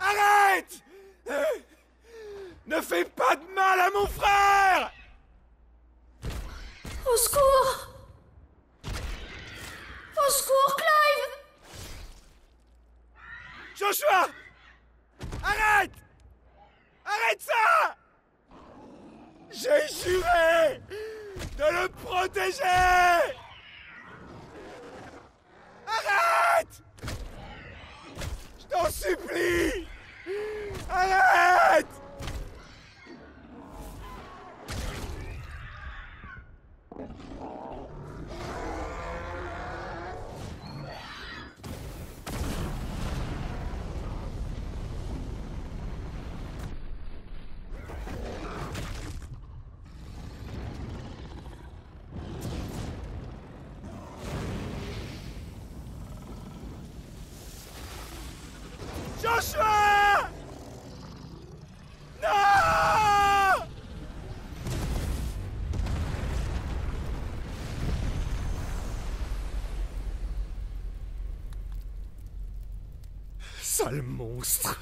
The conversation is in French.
Arrête! Ne fais pas de mal à mon frère! Au secours! Au secours, Clive! Joshua! Arrête! Arrête ça! J'ai juré de le protéger Arrête Je t'en supplie Arrête Joshua! Non Sale monstre